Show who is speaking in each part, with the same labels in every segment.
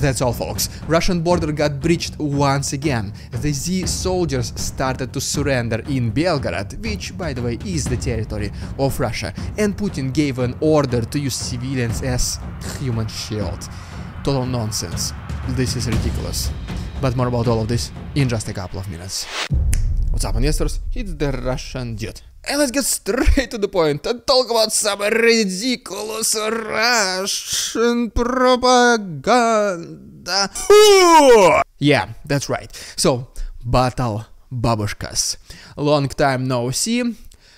Speaker 1: That's all folks. Russian border got breached once again. The Z soldiers started to surrender in Belgorod, which by the way is the territory of Russia, and Putin gave an order to use civilians as human shield. Total nonsense. This is ridiculous. But more about all of this in just a couple of minutes. What's up investors? It's the Russian dude. And let's get straight to the point and talk about some ridiculous Russian propaganda. yeah, that's right. So, Battle Babushkas. Long time no see.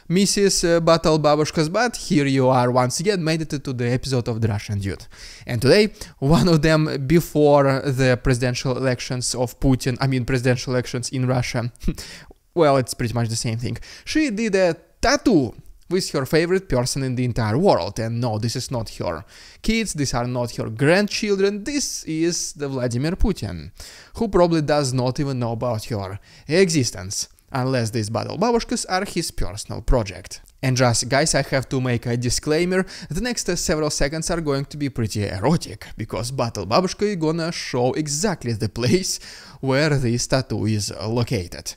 Speaker 1: Mrs. Uh, Battle Babushkas, but here you are once again, made it to the episode of the Russian Dude. And today, one of them before the presidential elections of Putin, I mean presidential elections in Russia, well, it's pretty much the same thing. She did a tattoo with her favorite person in the entire world. And no, this is not her kids, these are not her grandchildren, this is the Vladimir Putin, who probably does not even know about her existence, unless these battle babushkas are his personal project. And just guys, I have to make a disclaimer, the next uh, several seconds are going to be pretty erotic, because Battle Babushka is gonna show exactly the place where this tattoo is located.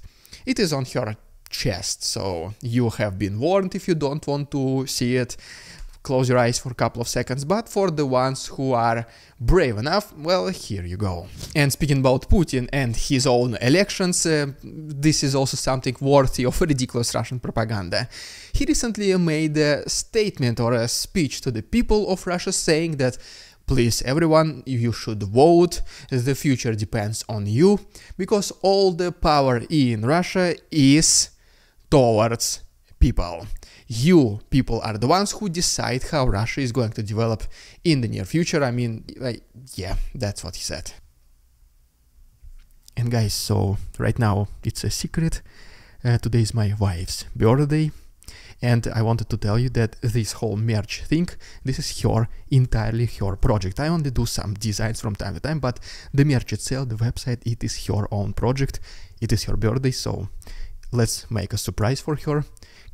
Speaker 1: It is on her chest, so you have been warned if you don't want to see it. Close your eyes for a couple of seconds, but for the ones who are brave enough, well, here you go. And speaking about Putin and his own elections, uh, this is also something worthy of ridiculous Russian propaganda. He recently made a statement or a speech to the people of Russia saying that Please everyone, you should vote, the future depends on you, because all the power in Russia is towards people. You people are the ones who decide how Russia is going to develop in the near future. I mean, yeah, that's what he said. And guys, so right now it's a secret. Uh, today is my wife's birthday and I wanted to tell you that this whole merch thing, this is her, entirely her project. I only do some designs from time to time, but the merch itself, the website, it is her own project. It is her birthday, so let's make a surprise for her.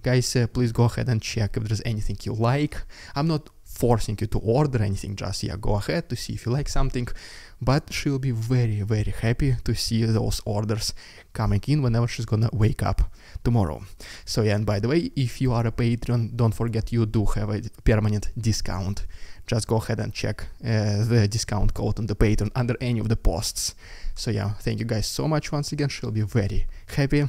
Speaker 1: Guys, uh, please go ahead and check if there's anything you like. I'm not forcing you to order anything, just yeah, go ahead to see if you like something. But she'll be very, very happy to see those orders coming in whenever she's gonna wake up tomorrow. So yeah, and by the way, if you are a Patreon, don't forget you do have a permanent discount. Just go ahead and check uh, the discount code on the Patreon under any of the posts. So yeah, thank you guys so much once again. She'll be very happy.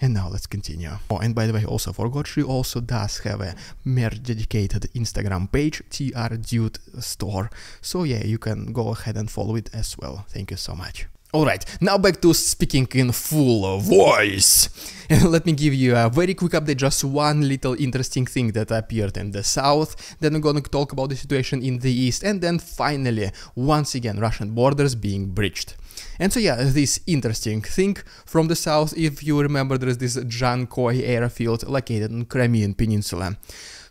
Speaker 1: And now let's continue. Oh, and by the way, also forgot, she also does have a merch dedicated Instagram page, TR Dude Store. So yeah, you can go ahead and follow it as well. Thank you so much. Alright, now back to speaking in full voice. And let me give you a very quick update, just one little interesting thing that appeared in the south, then I'm gonna talk about the situation in the east, and then finally, once again, Russian borders being breached. And so yeah, this interesting thing from the south, if you remember, there is this Dzhankoi airfield located on Crimean Peninsula.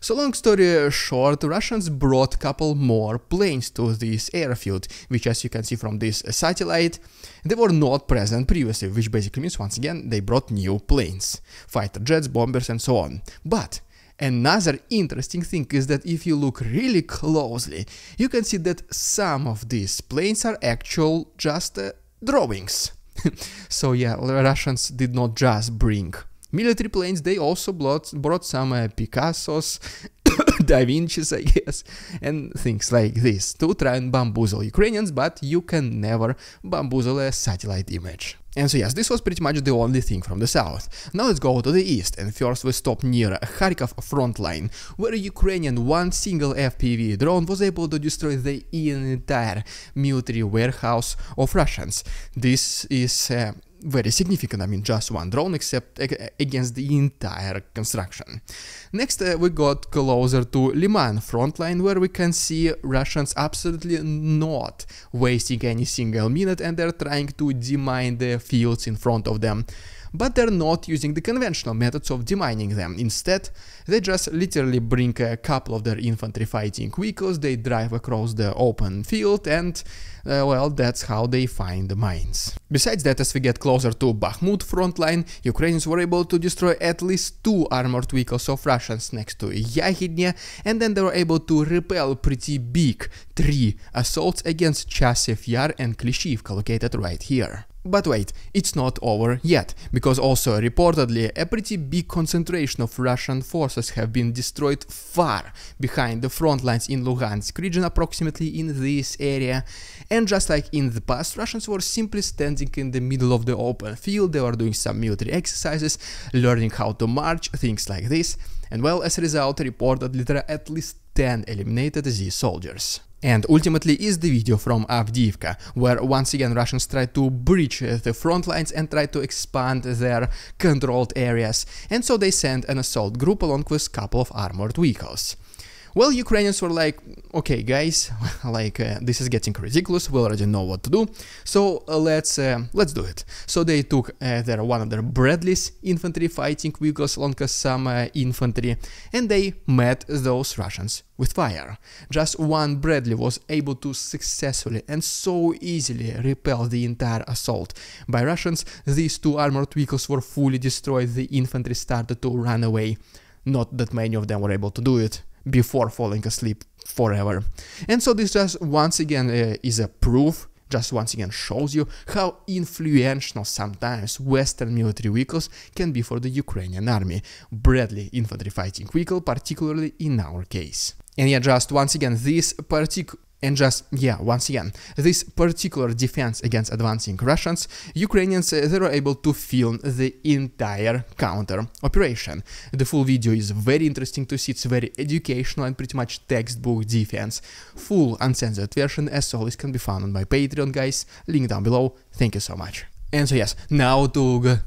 Speaker 1: So long story short, Russians brought couple more planes to this airfield, which as you can see from this satellite, they were not present previously, which basically means once again they brought new planes, fighter jets, bombers and so on. But Another interesting thing is that if you look really closely, you can see that some of these planes are actual just uh, drawings. so yeah, Russians did not just bring military planes, they also brought, brought some uh, Picassos, Da Vinci's, I guess, and things like this to try and bamboozle Ukrainians, but you can never bamboozle a satellite image. And so yes, this was pretty much the only thing from the south. Now let's go to the east, and first we stop near Kharkov front line, where a Ukrainian one single FPV drone was able to destroy the entire military warehouse of Russians. This is uh, very significant, I mean just one drone except against the entire construction. Next uh, we got closer to Liman frontline where we can see Russians absolutely not wasting any single minute and they're trying to demine the fields in front of them but they're not using the conventional methods of demining them. Instead, they just literally bring a couple of their infantry fighting vehicles, they drive across the open field and uh, well, that's how they find the mines. Besides that, as we get closer to Bakhmut frontline, Ukrainians were able to destroy at least two armored vehicles of Russians next to Yahidne, and then they were able to repel pretty big three assaults against Chasiv Yar and Klishivka located right here. But wait, it's not over yet, because also reportedly a pretty big concentration of Russian forces have been destroyed far behind the front lines in Lugansk region, approximately in this area. And just like in the past, Russians were simply standing in the middle of the open field, they were doing some military exercises, learning how to march, things like this. And well, as a result, reportedly there are at least 10 eliminated Z soldiers. And ultimately is the video from Avdiivka, where once again Russians try to breach the front lines and try to expand their controlled areas, and so they send an assault group along with a couple of armored vehicles. Well, Ukrainians were like, okay, guys, like uh, this is getting ridiculous. We already know what to do, so uh, let's uh, let's do it. So they took uh, their one of their Bradley's infantry fighting vehicles along with some uh, infantry, and they met those Russians with fire. Just one Bradley was able to successfully and so easily repel the entire assault. By Russians, these two armored vehicles were fully destroyed. The infantry started to run away. Not that many of them were able to do it before falling asleep forever. And so this just once again uh, is a proof just once again shows you how influential sometimes Western military vehicles can be for the Ukrainian army. Bradley infantry fighting vehicle, particularly in our case. And yeah, just once again, this particular and just, yeah, once again, this particular defense against advancing Russians, Ukrainians, uh, they were able to film the entire counter operation. The full video is very interesting to see, it's very educational and pretty much textbook defense. Full uncensored version as always can be found on my Patreon guys, link down below, thank you so much. And so yes, now to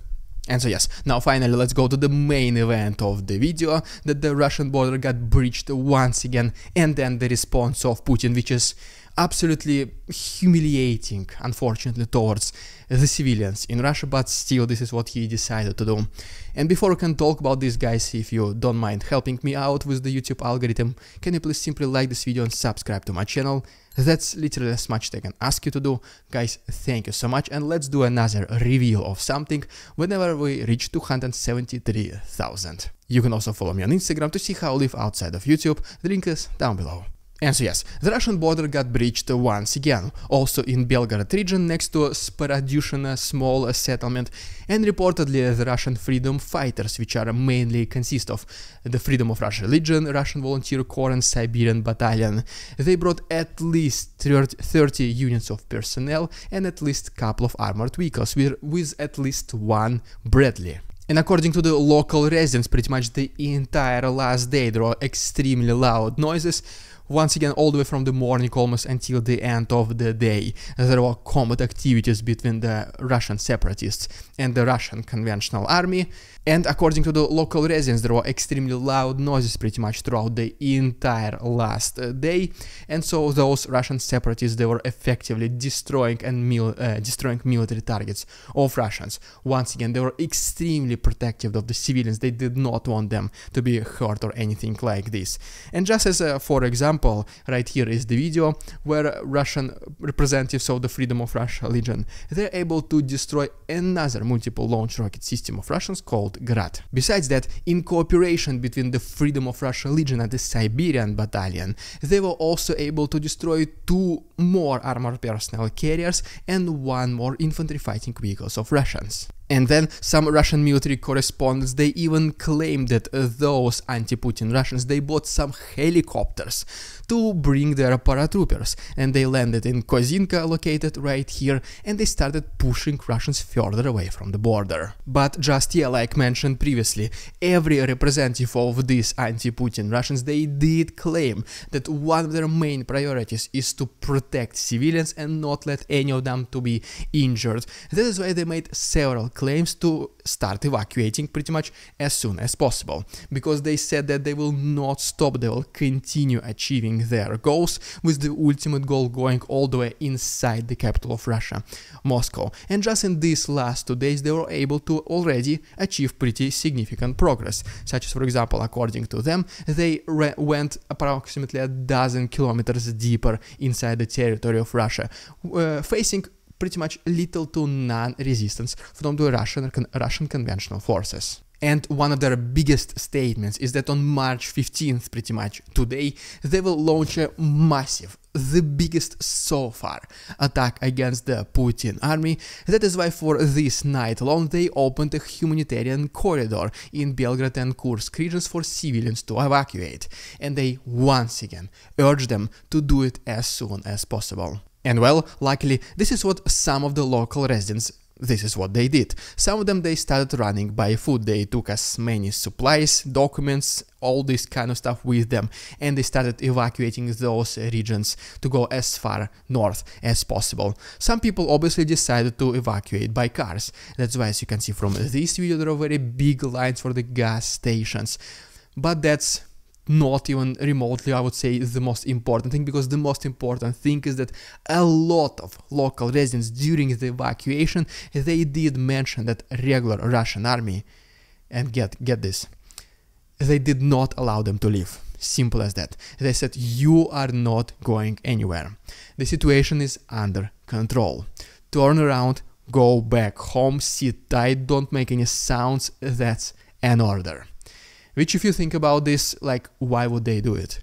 Speaker 1: and so yes, now finally let's go to the main event of the video, that the Russian border got breached once again, and then the response of Putin, which is absolutely humiliating, unfortunately, towards the civilians in Russia, but still this is what he decided to do. And before we can talk about this, guys, if you don't mind helping me out with the YouTube algorithm, can you please simply like this video and subscribe to my channel? That's literally as much as I can ask you to do. Guys, thank you so much and let's do another reveal of something whenever we reach 273,000. You can also follow me on Instagram to see how I live outside of YouTube, the link is down below. And so yes, the Russian border got breached once again, also in Belgorod region next to Spodaryushino small settlement, and reportedly the Russian freedom fighters, which are mainly consist of the Freedom of Russia Legion, Russian Volunteer Corps and Siberian Battalion. They brought at least 30 units of personnel and at least couple of armored vehicles, with at least one Bradley. And according to the local residents, pretty much the entire last day there were extremely loud noises, once again all the way from the morning almost until the end of the day. There were combat activities between the Russian separatists and the Russian conventional army, and according to the local residents there were extremely loud noises pretty much throughout the entire last day, and so those Russian separatists they were effectively destroying and mil uh, destroying military targets of Russians. Once again they were extremely protective of the civilians, they did not want them to be hurt or anything like this. And just as a, for example, example, right here is the video where Russian representatives of the Freedom of Russia Legion, they're able to destroy another multiple launch rocket system of Russians called Grad. Besides that, in cooperation between the Freedom of Russia Legion and the Siberian Battalion, they were also able to destroy two more armored personnel carriers and one more infantry fighting vehicles of Russians. And then some Russian military correspondents, they even claimed that those anti-Putin Russians, they bought some helicopters to bring their paratroopers, and they landed in Kozinka, located right here, and they started pushing Russians further away from the border. But just yeah, like mentioned previously, every representative of these anti-Putin Russians, they did claim that one of their main priorities is to protect civilians and not let any of them to be injured. That is why they made several claims to start evacuating pretty much as soon as possible, because they said that they will not stop, they will continue achieving their goals, with the ultimate goal going all the way inside the capital of Russia, Moscow. And just in these last two days, they were able to already achieve pretty significant progress, such as, for example, according to them, they went approximately a dozen kilometers deeper inside the territory of Russia, uh, facing pretty much little to none resistance from the Russian, Russian conventional forces. And one of their biggest statements is that on March 15th, pretty much today, they will launch a massive, the biggest so far, attack against the Putin army. That is why for this night alone they opened a humanitarian corridor in Belgorod and Kursk regions for civilians to evacuate. And they once again urge them to do it as soon as possible. And well, luckily, this is what some of the local residents this is what they did. Some of them they started running by foot, they took as many supplies, documents, all this kind of stuff with them and they started evacuating those regions to go as far north as possible. Some people obviously decided to evacuate by cars. That's why as you can see from this video there are very big lines for the gas stations. But that's not even remotely, I would say, is the most important thing because the most important thing is that a lot of local residents during the evacuation they did mention that regular Russian army, and get get this, they did not allow them to leave. Simple as that. They said you are not going anywhere. The situation is under control. Turn around, go back home, sit tight, don't make any sounds. That's an order. Which if you think about this, like why would they do it?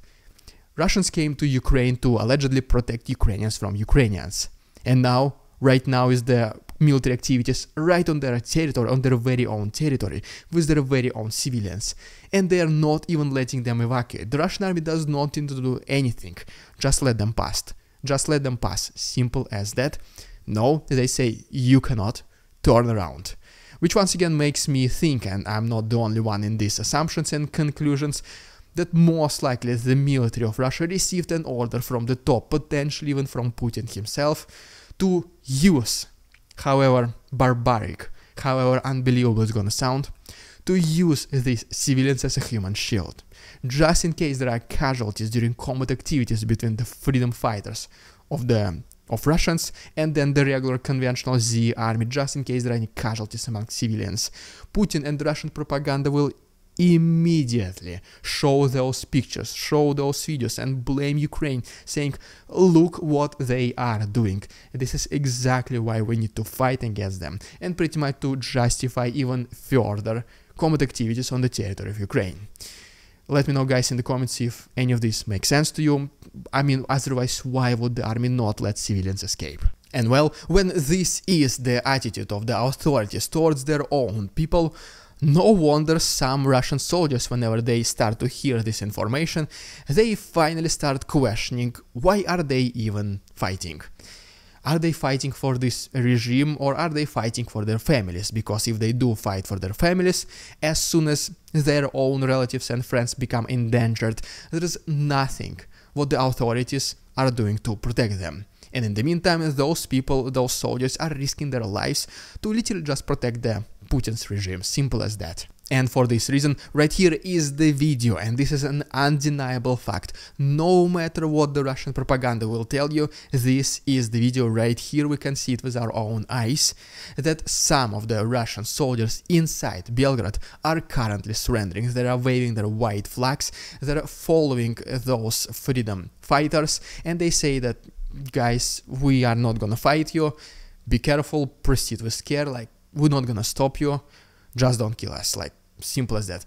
Speaker 1: Russians came to Ukraine to allegedly protect Ukrainians from Ukrainians. And now, right now is the military activities right on their territory, on their very own territory, with their very own civilians. And they are not even letting them evacuate. The Russian army does not need to do anything. Just let them pass. Just let them pass. Simple as that. No, they say you cannot turn around which once again makes me think, and I'm not the only one in these assumptions and conclusions, that most likely the military of Russia received an order from the top, potentially even from Putin himself, to use, however barbaric, however unbelievable it's gonna sound, to use these civilians as a human shield, just in case there are casualties during combat activities between the freedom fighters of the of Russians and then the regular conventional Z army just in case there are any casualties among civilians. Putin and Russian propaganda will immediately show those pictures, show those videos and blame Ukraine saying look what they are doing. This is exactly why we need to fight against them and pretty much to justify even further combat activities on the territory of Ukraine. Let me know guys in the comments if any of this makes sense to you. I mean, otherwise why would the army not let civilians escape? And well, when this is the attitude of the authorities towards their own people, no wonder some Russian soldiers, whenever they start to hear this information, they finally start questioning why are they even fighting. Are they fighting for this regime or are they fighting for their families? Because if they do fight for their families, as soon as their own relatives and friends become endangered, there is nothing what the authorities are doing to protect them. And in the meantime, those people, those soldiers are risking their lives to literally just protect the Putin's regime. Simple as that. And for this reason, right here is the video, and this is an undeniable fact. No matter what the Russian propaganda will tell you, this is the video right here, we can see it with our own eyes, that some of the Russian soldiers inside Belgorod are currently surrendering, they are waving their white flags, they are following those freedom fighters, and they say that, guys, we are not gonna fight you, be careful, proceed with care, like, we're not gonna stop you, just don't kill us, like simple as that.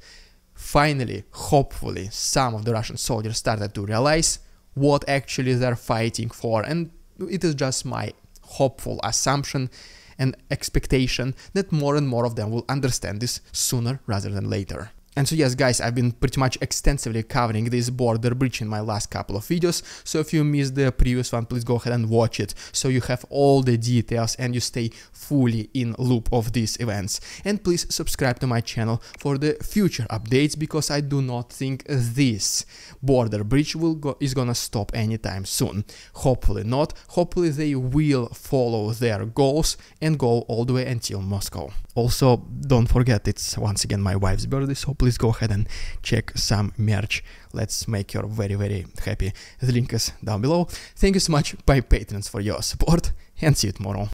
Speaker 1: Finally, hopefully, some of the Russian soldiers started to realize what actually they're fighting for, and it is just my hopeful assumption and expectation that more and more of them will understand this sooner rather than later. And so yes guys, I've been pretty much extensively covering this border breach in my last couple of videos, so if you missed the previous one, please go ahead and watch it, so you have all the details and you stay fully in loop of these events. And please subscribe to my channel for the future updates, because I do not think this border breach will go is gonna stop anytime soon. Hopefully not, hopefully they will follow their goals and go all the way until Moscow. Also, don't forget it's once again my wife's birthday, so please please go ahead and check some merch. Let's make you very, very happy. The link is down below. Thank you so much, my patrons, for your support, and see you tomorrow.